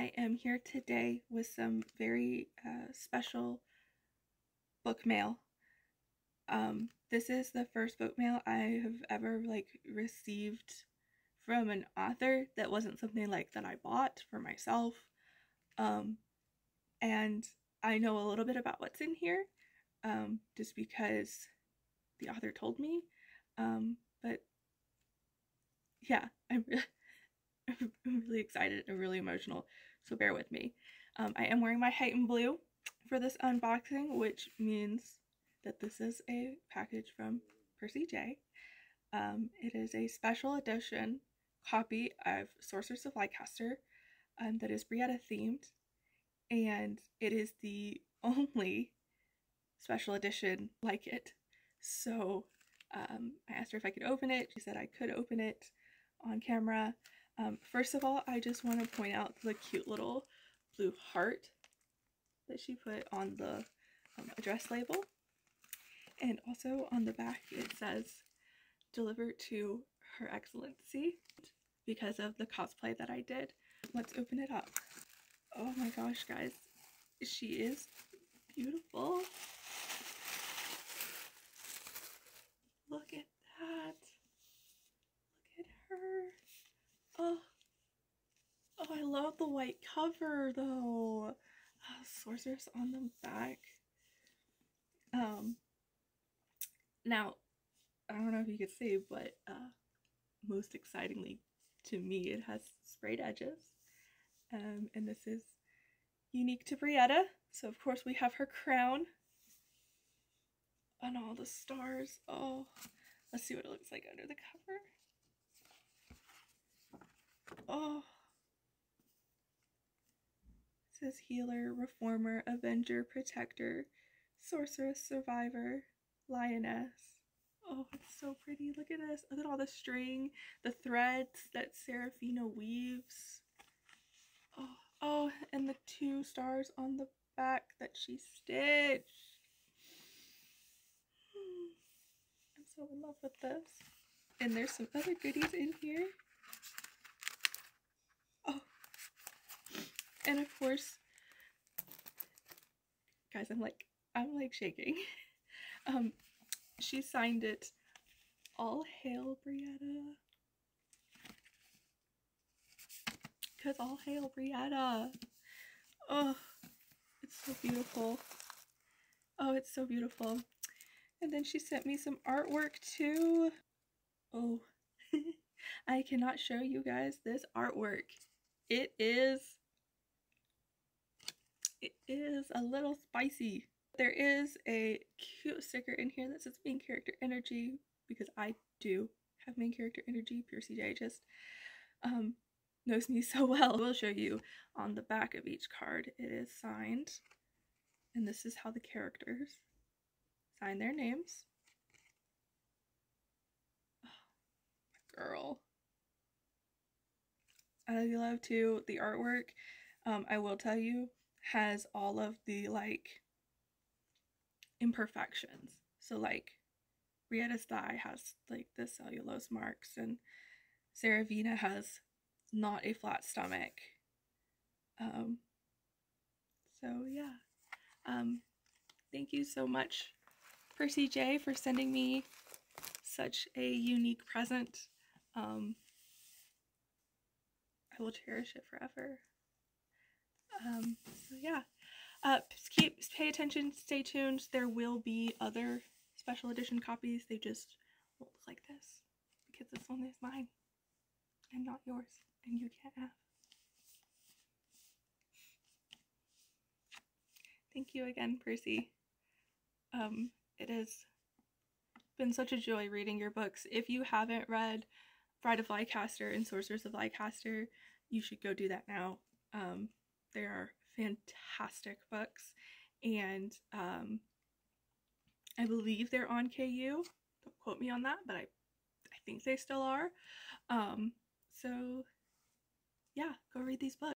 I am here today with some very uh, special book mail. Um, this is the first book mail I have ever like received from an author that wasn't something like that I bought for myself. Um, and I know a little bit about what's in here um, just because the author told me. Um, but yeah, I'm really, I'm really excited and really emotional, so bear with me. Um, I am wearing my Heightened Blue for this unboxing, which means that this is a package from Percy J. Um, it is a special edition copy of Sorceress of Leicester um, that is Brietta themed, and it is the only special edition like it. So um, I asked her if I could open it. She said I could open it on camera. Um, first of all, I just want to point out the cute little blue heart that she put on the um, address label. And also on the back it says, delivered to Her Excellency because of the cosplay that I did. Let's open it up. Oh my gosh, guys. She is beautiful. Look at that. Look at her. Oh, oh I love the white cover though. Oh, sorceress on the back. Um, now, I don't know if you could see, but uh, most excitingly to me, it has sprayed edges. Um, and this is unique to Brietta. So of course we have her crown and all the stars. Oh, let's see what it looks like under the cover. Oh. Healer, reformer, avenger, protector, sorceress, survivor, lioness. Oh, it's so pretty. Look at this. Look at all the string, the threads that Serafina weaves. Oh, oh, and the two stars on the back that she stitched. Hmm. I'm so in love with this. And there's some other goodies in here. And of course, guys, I'm like, I'm like shaking. um, she signed it, All Hail Brietta. Because all hail Brietta. Oh, it's so beautiful. Oh, it's so beautiful. And then she sent me some artwork too. Oh, I cannot show you guys this artwork. It is, it is a little spicy. There is a cute sticker in here that says main character energy because I do have main character energy. Pure CJ just um, knows me so well. I will show you on the back of each card. It is signed and this is how the characters sign their names. Oh, girl. I love too the artwork. Um, I will tell you has all of the like imperfections. So like Brietta's thigh has like the cellulose marks and Serafina has not a flat stomach. Um, so yeah. Um, thank you so much Percy J for sending me such a unique present. Um, I will cherish it forever. Um, yeah, uh, keep pay attention, stay tuned. There will be other special edition copies. They just won't look like this because this one is mine and not yours, and you can't have. Thank you again, Percy. Um, it has been such a joy reading your books. If you haven't read Bride of Leicester and Sorceress of Leicester, you should go do that now. Um, they are fantastic books, and um, I believe they're on KU. Don't quote me on that, but I, I think they still are. Um, so, yeah, go read these books.